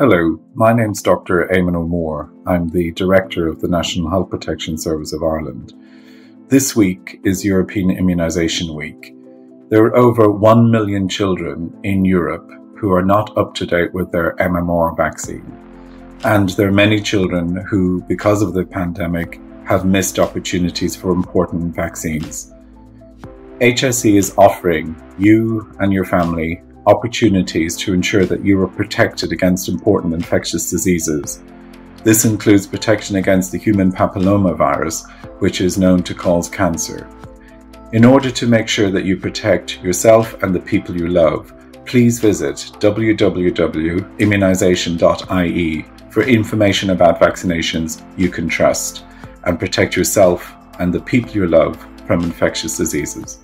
Hello, my name's Dr. Éamonn O'Moore. I'm the Director of the National Health Protection Service of Ireland. This week is European Immunisation Week. There are over 1 million children in Europe who are not up to date with their MMR vaccine. And there are many children who, because of the pandemic, have missed opportunities for important vaccines. HSE is offering you and your family opportunities to ensure that you are protected against important infectious diseases. This includes protection against the human papillomavirus, which is known to cause cancer. In order to make sure that you protect yourself and the people you love, please visit www.immunisation.ie for information about vaccinations you can trust and protect yourself and the people you love from infectious diseases.